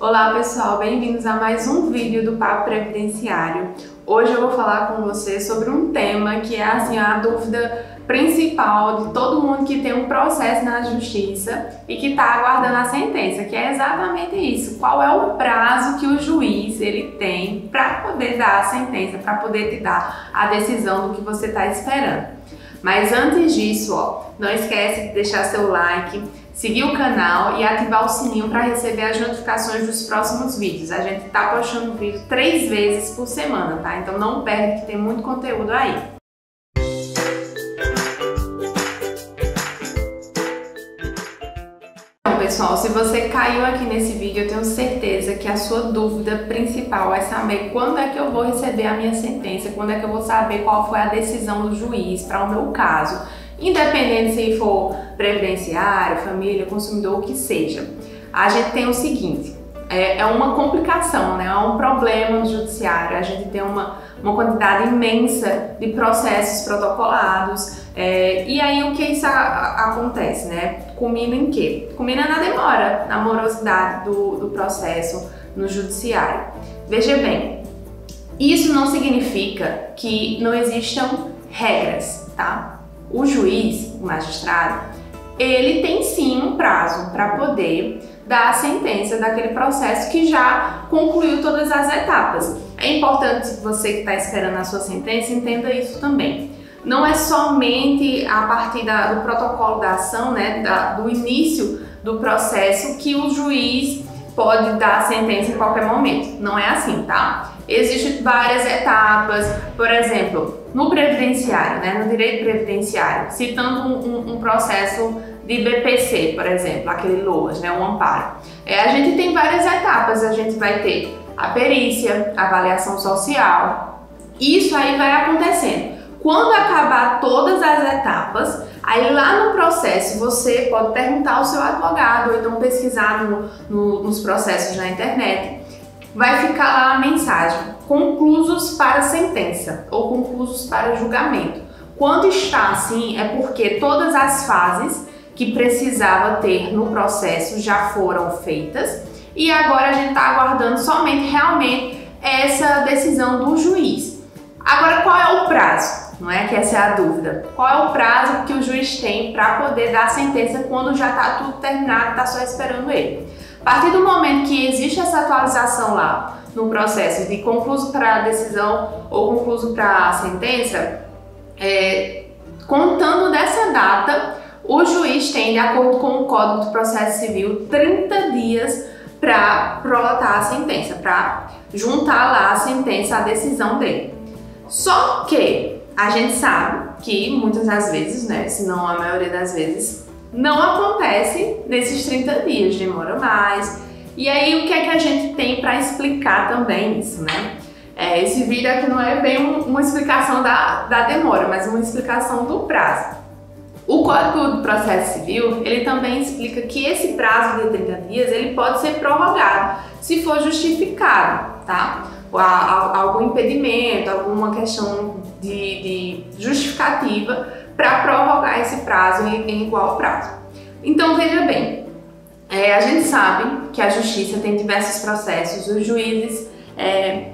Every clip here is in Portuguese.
Olá pessoal, bem-vindos a mais um vídeo do Papo Previdenciário. Hoje eu vou falar com você sobre um tema que é assim a dúvida principal de todo mundo que tem um processo na justiça e que está aguardando a sentença, que é exatamente isso. Qual é o prazo que o juiz ele tem para poder dar a sentença, para poder te dar a decisão do que você está esperando. Mas antes disso, ó, não esquece de deixar seu like, seguir o canal e ativar o sininho para receber as notificações dos próximos vídeos. A gente tá postando vídeo três vezes por semana, tá? Então não perde que tem muito conteúdo aí. Pessoal, se você caiu aqui nesse vídeo, eu tenho certeza que a sua dúvida principal é saber quando é que eu vou receber a minha sentença, quando é que eu vou saber qual foi a decisão do juiz para o meu caso independente se for previdenciário, família, consumidor, o que seja. A gente tem o seguinte, é, é uma complicação, né? é um problema no judiciário, a gente tem uma, uma quantidade imensa de processos protocolados, é, e aí o que isso a, a, acontece, né? Culmina em quê? Culmina na demora, na morosidade do, do processo no judiciário. Veja bem, isso não significa que não existam regras, tá? o juiz, o magistrado, ele tem sim um prazo para poder dar a sentença daquele processo que já concluiu todas as etapas. É importante você que está esperando a sua sentença entenda isso também. Não é somente a partir da, do protocolo da ação, né, da, do início do processo, que o juiz pode dar a sentença em qualquer momento. Não é assim, tá? Existem várias etapas, por exemplo, no previdenciário, né, no direito previdenciário, citando um, um, processo de BPC, por exemplo, aquele LOAS, né, o amparo. É, a gente tem várias etapas, a gente vai ter a perícia, a avaliação social, isso aí vai acontecendo. Quando acabar todas as etapas, aí lá no processo você pode perguntar ao seu advogado ou então pesquisar no, no, nos processos na internet vai ficar lá a mensagem: conclusos para sentença ou conclusos para julgamento. Quando está assim, é porque todas as fases que precisava ter no processo já foram feitas e agora a gente está aguardando somente realmente essa decisão do juiz. Agora, qual é o prazo? Não é que essa é a dúvida. Qual é o prazo que o juiz tem para poder dar a sentença quando já está tudo terminado, está só esperando ele? A partir do momento que existe essa atualização lá no processo de concluso para a decisão ou concluso para a sentença, é, contando dessa data, o juiz tem, de acordo com o Código do Processo Civil, 30 dias para prolatar a sentença, para juntar lá a sentença à decisão dele. Só que a gente sabe que muitas das vezes, né, se não a maioria das vezes, não acontece nesses 30 dias, demora mais. E aí, o que é que a gente tem para explicar também isso, né? É, esse vídeo aqui não é bem uma explicação da, da demora, mas uma explicação do prazo. O Código do Processo Civil, ele também explica que esse prazo de 30 dias, ele pode ser prorrogado se for justificado, tá? Algum impedimento, alguma questão de, de justificativa para prorrogar esse prazo em, em, igual prazo. Então veja bem, é, a gente sabe que a justiça tem diversos processos, os juízes é,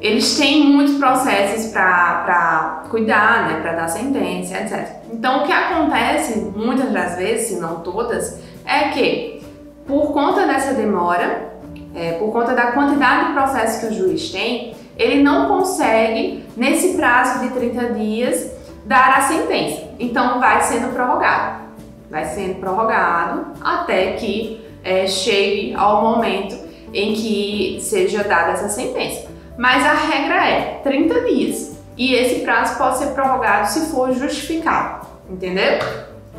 eles têm muitos processos para cuidar, né, para dar sentença, etc. Então o que acontece muitas das vezes, se não todas, é que por conta dessa demora, é, por conta da quantidade de processos que o juiz tem, ele não consegue, nesse prazo de 30 dias, dar a sentença. Então vai sendo prorrogado, vai sendo prorrogado até que é, chegue ao momento em que seja dada essa sentença. Mas a regra é 30 dias e esse prazo pode ser prorrogado se for justificado, entendeu?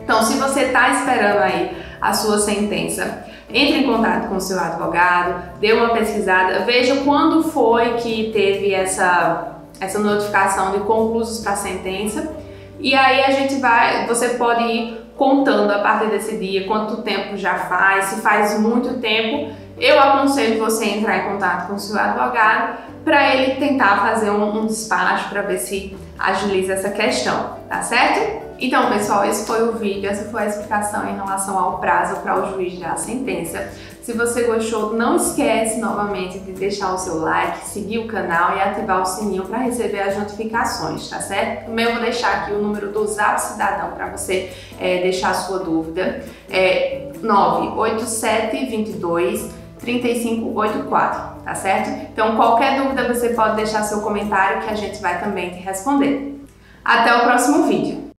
Então, se você está esperando aí a sua sentença, entre em contato com o seu advogado, dê uma pesquisada, veja quando foi que teve essa, essa notificação de conclusos para a sentença. E aí a gente vai, você pode ir contando a partir desse dia quanto tempo já faz, se faz muito tempo, eu aconselho você a entrar em contato com o seu advogado para ele tentar fazer um, um despacho para ver se agiliza essa questão, tá certo? Então, pessoal, esse foi o vídeo, essa foi a explicação em relação ao prazo para o juiz dar a sentença. Se você gostou, não esquece novamente de deixar o seu like, seguir o canal e ativar o sininho para receber as notificações, tá certo? Também vou deixar aqui o número do Zap Cidadão para você é, deixar a sua dúvida. É 98722 3584, tá certo? Então, qualquer dúvida você pode deixar seu comentário que a gente vai também te responder. Até o próximo vídeo!